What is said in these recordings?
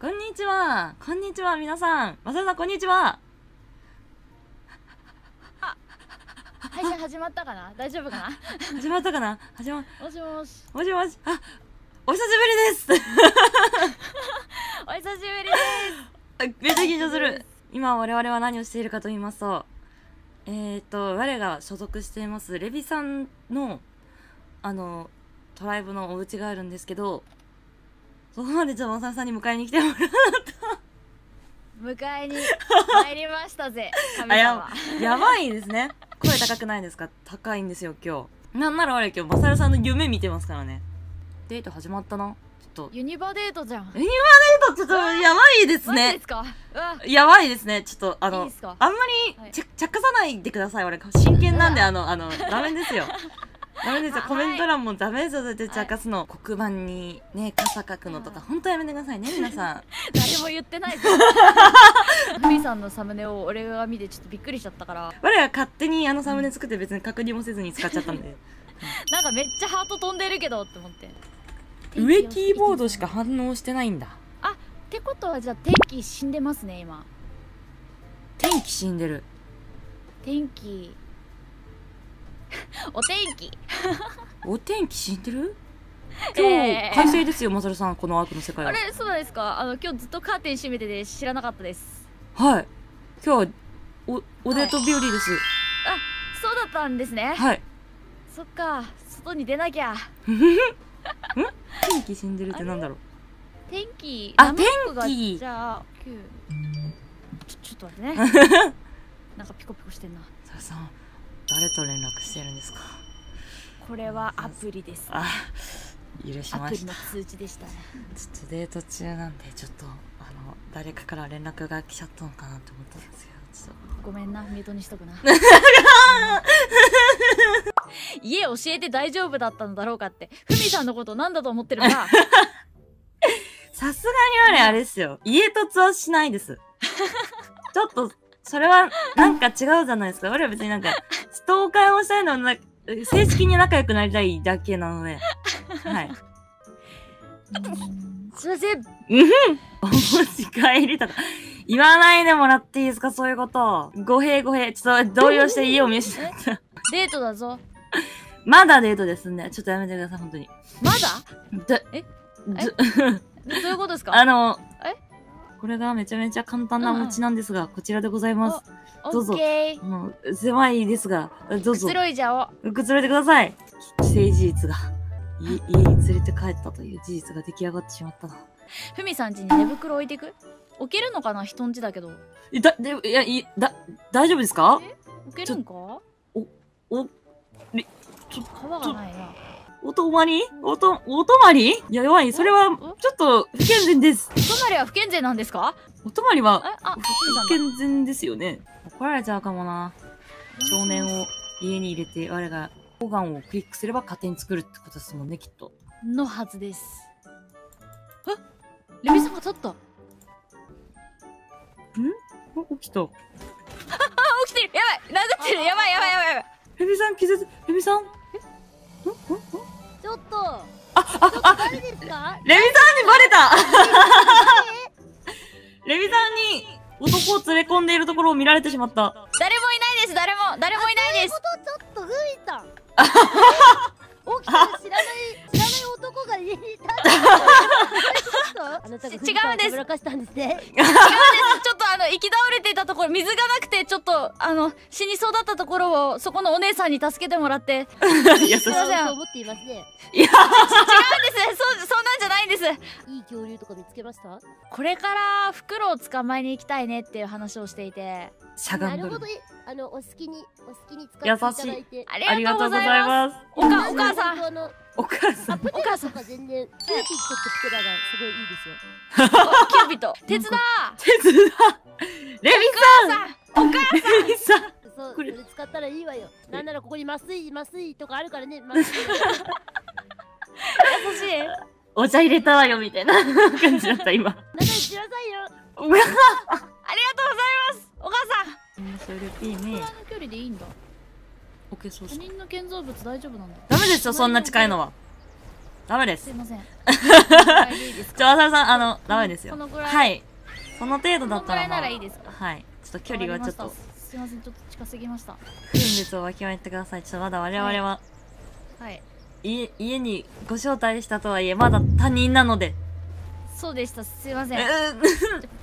こんにちは。こんにちは、皆さん。まささん、こんにちは。配信始まったかな？大丈夫かな？始まったかな？始ま、もしもしもしもし。あ、お久しぶりです。お久しぶりであめっちゃ緊張する。今、我々は何をしているかと言いますと、えっ、ー、と、我が所属しています、レビさんの、あの、トライブのお家があるんですけど、そこまでちょっとまささんに迎えに来てもらう。す迎えに 参りましたぜ神あや様やばいですね。声高くないですか？高いんですよ、今日。なんなら我今日、マサルさんの夢見てますからね。デート始まったな。ちょっと。ユニバデートじゃんえ今デート？ちょっとやばいですねで。すか？やばいですね。ちょっと、あの、あんまはいりちゃ、着火さないでください。俺、真剣なんで、あの、あの、ダメですよ。ダメですよ。あコメント欄もダメですよ。絶対着火すの。黒板にね、傘書くのとか、はいほんとやめてくださいね、皆さん。誰も言ってないぞ ふみさんのサムネを俺が見てちょっとびっくりしちゃったから我が勝手にあのサムネ作って別に確認もせずに使っちゃったんで。なんかめっちゃハート飛んでるけどって思って上キーボードしか反応してないんだ。ってことはじゃあ天気死んでますね今天気死んでる。天気 お天気。お天気死んでる？え今ー。日、快晴ですよ、マサルさん、このアークの世界は。あれそうなんですか？あの今日ずっとカーテン閉めてて知らなかったです。はい。今日は、お、おデート日和です。そうだったんですね。はい。そっか。外に出なきゃ。天気死んでるってなんだろう？天気？あ天気。じゃあ9ちょちょっと待ってね。なんかピコピコしてんな。マサルさん、誰と連絡してるんですか？これはアプリですあ、許しました。通知でしたねちょっとデート中なんで、ちょっと、あの、誰かから連絡が来ちゃったのかなって思ったんですよ。ごめんなミュートにしとくな 家教えて大丈夫だったのだろうかってふみさんのことなんだと思ってるかとさすがにあれ、あれですよ。家とツはしないです。ちょっと、それは、なんか違うじゃないですか。俺は別になんか、ストーカーをしたいの正式に仲良くなりたいだけなので。はい。すいませんお持ち帰りとか、言わないでもらっていいですかそういうこと。語弊語弊。ちょっと動揺して家を見失った。デートだぞまだデートですんで、ちょっとやめてください、本当に。まだ？で、え？ず どういうことですか？あのえ、これがめちゃめちゃ簡単なお餅なんですが、こちらでございます。オどうぞ。もう、狭いですが、どうくぞつ、ろいじゃおくつろいでください。既成事実が、家家に連れて帰ったという事実が出来上がってしまったな。ふみさん家に寝袋置いてく？置けるのかな人ん家だけど。えだ、で、いや、い、だ、大丈夫ですか？置けるんか？お、川がないなお泊まり？おと、お泊まり？いや、弱い。それは、ちょっと、不健全です。お泊まりは不健全なんですか？お泊まりは、不だ。健全ですよね。怒られちゃうかもな。少年を家に入れて、我が、オガンをクリックすれば勝手に作るってことですもんね、きっと。のはずです。あレミさんが立った。あお、起きた。起きてる。やばい。殴ってる。やばいやばいやばいやばい。レビさん、気づいて、レビさん？ちょっと。あ、あ、あ、レビさんにバレた。レビさんに男を連れ込んでいるところを見られてしまった。誰もいないです。誰も誰もいないです。ちょっとふみさん。起きた知らない男が家にいた。あなたが違うんです。たぶらかしたんですね。違うんです。ちょっとあの行き倒れていたところ水がなくてちょっとあの死にそうだったところをそこのお姉さんに助けてもらって。い。すい。ませんそう思っていますねいや、違うんです。そうそんなんじゃないんです。いい恐竜とか見つけました？これからフクロウを捕まえに行きたいねっていう話をしていてしゃがどる。なんるほど。えあのお好きにお好きに使っていただいて。あありりがとうござざいます。おかお母さん。お母さん。お母さん。とか全然キューピットってプテラがすごいいいですよ。おキューピット。手伝手伝う。レビさん。さん。レビさん。そう、これ使ったらいいわよ。なんならここに麻酔、麻酔とかあるからね。麻酔。優しい。お茶入れたわよ、みたいな感じだった、今。仲良くしなさいよ。うわ。ありがとうございます。お母さんそれいいね距離でいいんだオッケー、そう他。人の建造物大丈夫なんだダメですよ、そんな近いのは。ダメですすいません じゃあ、マサルさん、あの、ダメですよ。このぐらいはい。その程度だったら、まあらいいですか？はい。ちょっと距離はちょっとすいませんちょっと近すぎました不分別をわきまえてください。ちょっとまだ我々は、はい家、家にご招待したとはいえ、まだ他人なので。そうでした。すいません。え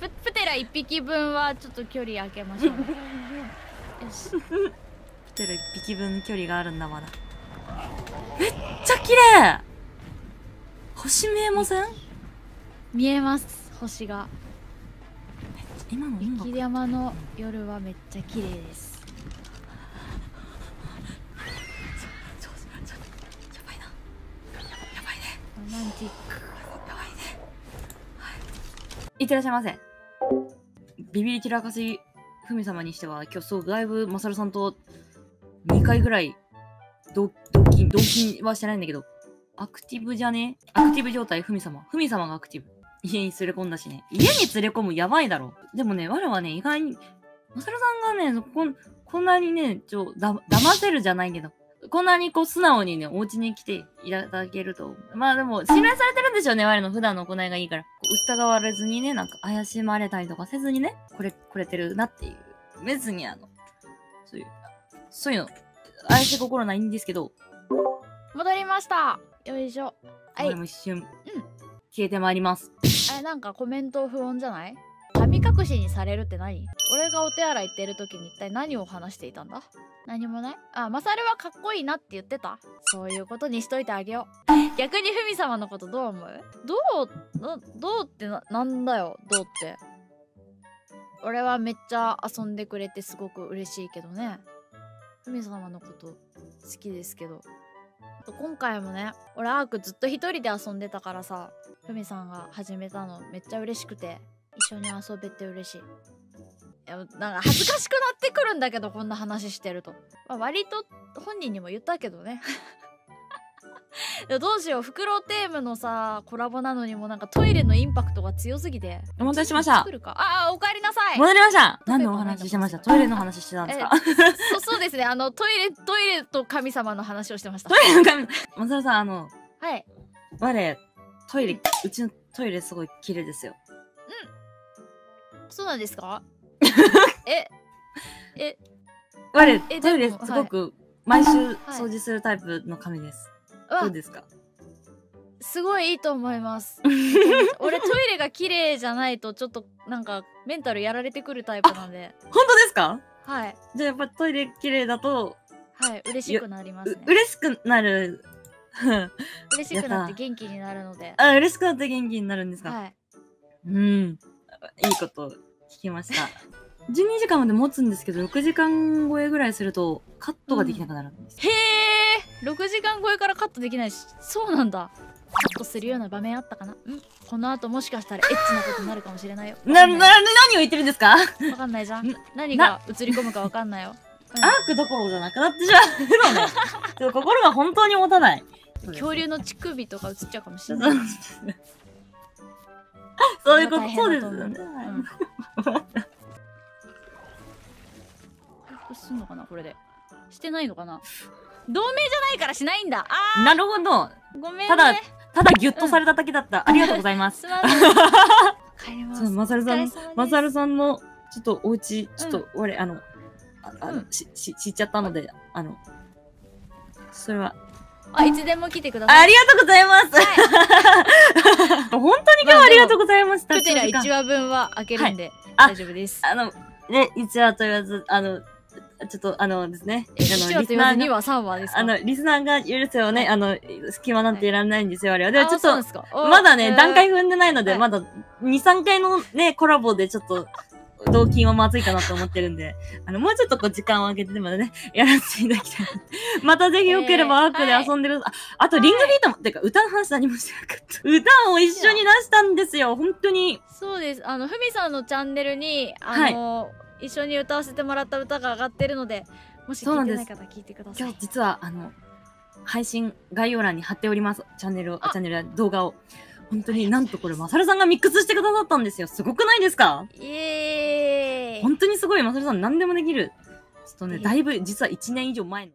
ププテラ一匹分はちょっと距離空けましょうね。よし。てる一匹分距離があるんだ、まだ。めっちゃ綺麗。星見えません？見えます星が。今の雪山の夜はめっちゃ綺麗です。ちょちょちょやばいなやばいねロマンティックいってらっしゃいませ。ビビり散らかしふみ様にしては今日そうだいぶマサルさんと2回ぐらい同同金同金はしてないんだけどアクティブじゃね？アクティブ状態ふみ様。ふみ様がアクティブ。家に連れ込んだしね。家に連れ込むやばいだろ。でもね我はね意外にマサルさんがねこんこんなにねちょだ騙せるじゃないけどこんなにこう素直にね、お家に来ていただけると。まあでも、信頼されてるんでしょうね、我の。普段の行いがいいから。疑われずにね、なんか怪しまれたりとかせずにね、これ、これてるなっていう。別にあの、そういう、そういうの、怪しい心ないんですけど、戻りました。よいしょ。はい。これも一瞬、消えてまいります。あれなんかコメント不穏じゃない？神隠しにされるって何？俺がお手洗い行ってる時に一体何を話していたんだ？何もない？あマサルはかっこいいなって言ってた？そういうことにしといてあげよう。逆にフミ様のことどう思う？どう？などうってななんだよどうって。俺はめっちゃ遊んでくれてすごく嬉しいけどね。フミ様のこと好きですけど。今回もね俺アークずっと一人で遊んでたからさふみさんが始めたのめっちゃ嬉しくて。緒に遊べて嬉しい。いやなんか恥ずかしくなってくるんだけどこんな話してると、まあ、割と本人にも言ったけどね。どうしようフクロウテームのさコラボなのにもなんかトイレのインパクトが強すぎて。お待たせしました。ああおかえりなさい。戻りました。何のお話ししてました？トイレの話してたんですか？そそうですね。あのトイレトイレと神様の話をしてました。トイレの神、マサルさん、あの、はい。我、トイレ、うちのトイレすごい綺麗ですよ。そうなんですか？ええ我、えトイレですもごく、毎週掃除するタイプの神です。うわ。どうですか？すごいいいと思います。俺トイレが綺麗じゃないとちょっとなんかメンタルやられてくるタイプなんで。本当ですか？はい。じゃあやっぱトイレ綺麗だと、はい嬉しくなりますうね嬉しくなる。嬉しくなって元気になるので。あ、嬉しくなって元気になるんですか、はい。うん。いいこと聞きました。12時間まで持つんですけど、6時間超えぐらいするとカットができなくなるんです。へえ6時間超えからカットできないしそうなんだ。カットするような場面あったかな。ん。この後もしかしたらエッチなことになるかもしれないよ。な、な、何を言ってるんですか？わかんないじゃん。な何が映り込むかわかんないよ、うん。アークどころじゃなくなってしまう。のね。心が本当に持たない。恐竜の乳首とか映っちゃうかもしれない そういうこと、そう。ですよね。うん。回復すんのかなこれで。してないのかな。同盟じゃないからしないんだ。あなるほど。ーごめんね。ただただギュッとされただけだった。ありがとうございます。すま マサルさんマサルさんの、ちょっとお家、ちょっうと、俺、あの、ああの、うん。し、し、知っちゃったので、あの、それは、あいつでも来てください。ありがとうございます。本当に今日はありがとうございました。プテラ長時間1話分は開けるんで、あ大丈夫です。あの、ね、1話と言わず、あの、ちょっと、あのですね、えあの、1話と言わず2が、話3話ですか？あの、リスナーが許せをね、あの、隙間なんていられないんですよ、あれは。であもちょっとまだね、えー。段階踏んでないので、はい。まだ2、3回のね、コラボでちょっと、同金はまずいかなと思ってるんで、あの、もうちょっとこう時間を空けてでもね、やらせていただきたい。またぜひよければえーアークで遊んでる、あ、あとリングビートも、てか歌の話何もしてなかった。歌を一緒に出したんですよ、本当に。そうですあのふみさんのチャンネルにあの、一緒に歌わせてもらった歌が上がってるのでもし聞いてない方は聞いてください今日実は、あの、配信概要欄に貼っております。チャンネルを、あチャンネルや動画を。本当になんとこれ、マサルさんがミックスしてくださったんですよ。すごくないですか？イエーイ本当にすごい、マサルさん何でもできる。ちょっとね、だいぶ、実は1年以上前の。